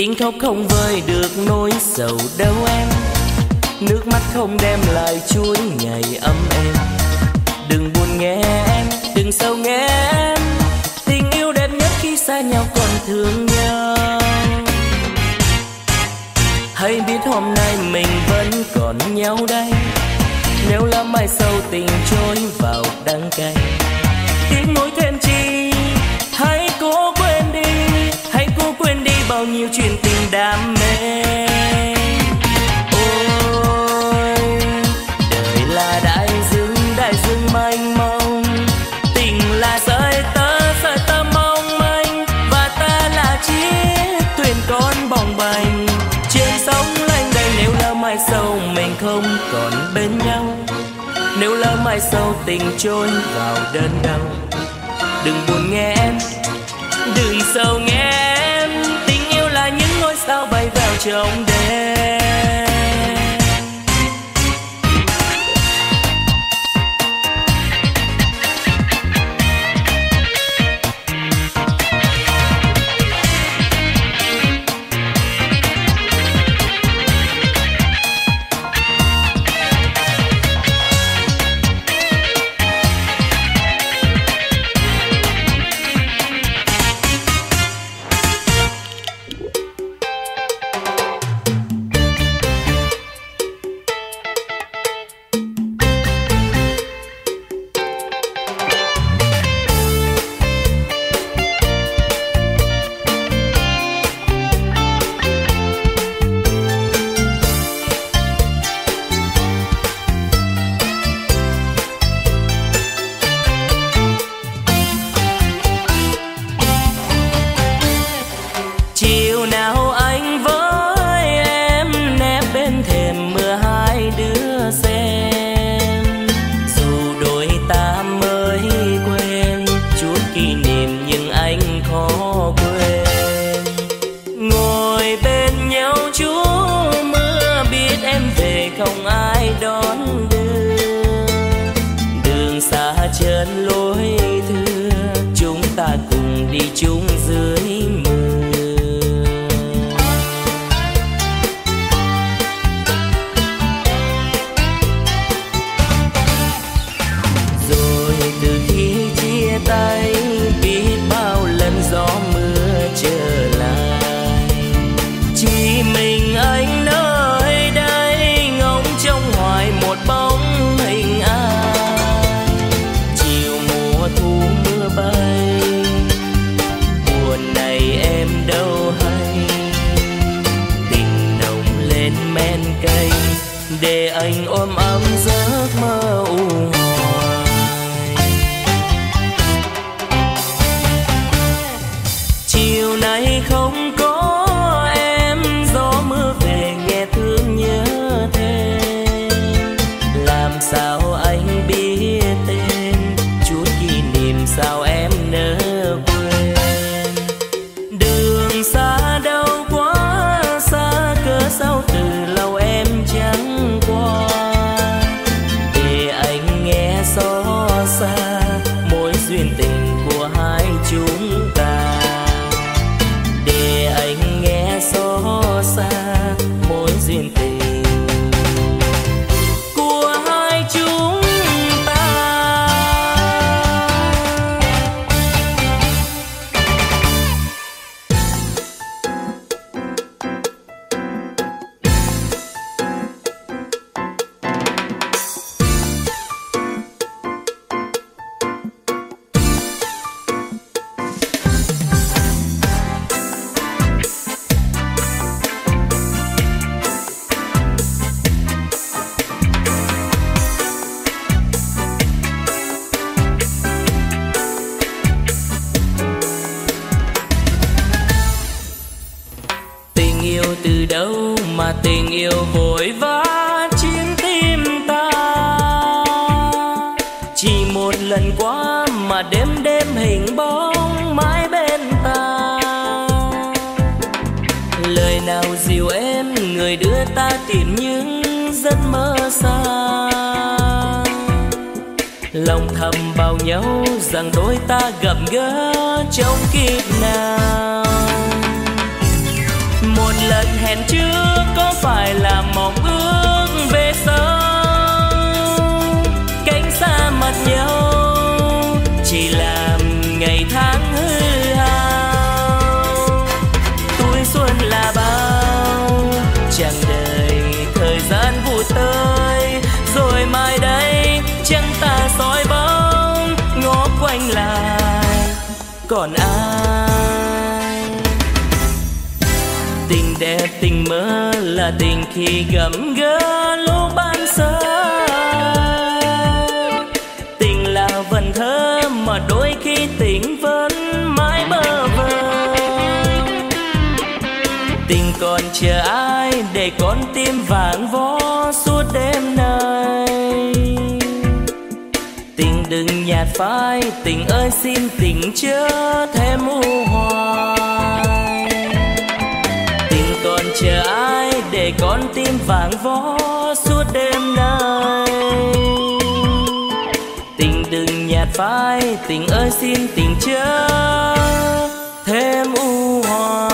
tiếng khóc không vơi được nỗi sầu đâu em. Nước mắt không đem lại chuối ngày ấm em đừng buồn nghe em, đừng sâu nghe em. Tình yêu đẹp nhất khi xa nhau còn thương nhau. Hãy biết hôm nay mình vẫn còn nhau đây? Nếu là mai sau tình trôi vào đắng cay. Nhiêu chuyện tình đam mê. Ôi, đời là đại dương đại dương mênh mông. Tình là sợi tơ sợi tơ mong manh. Và ta là chiếc thuyền con bồng bềnh. Trên sóng lênh đây nếu lỡ mai sau mình không còn bên nhau. Nếu lỡ mai sau tình trôi vào đơn đau đừng buồn nghe em, đừng sầu nghe trong đêm. Về không ai đón đưa. Đường xa chân lối thưa, chúng ta cùng đi chung dưới. Tình yêu vội vã chiến tim ta. Chỉ một lần qua mà đêm đêm hình bóng mãi bên ta. Lời nào dịu em, người đưa ta tìm những giấc mơ xa. Lòng thầm bao nhau rằng đôi ta gặp gỡ trong kiếp nào. Một lần hẹn trước có phải là mộng ước về sau? Cánh xa mặt nhau, chỉ làm ngày tháng hư hao. Tuổi xuân là bao chẳng đời thời gian vụt tới. Rồi mai đây, chẳng ta soi bóng, ngó quanh lại. Còn ai? Đẹp, tình mơ là tình khi gầm gỡ lúc ban sơ tình là vần thơ mà đôi khi tình vẫn mãi bơ vơ. Tình còn chờ ai để con tim vàng vó suốt đêm nay? Tình đừng nhạt phai, tình ơi xin tình chớ thêm u hoa chờ ai để con tim vàng vó suốt đêm nay? Tình đừng nhạt phai, tình ơi xin tình chớ thêm u hoài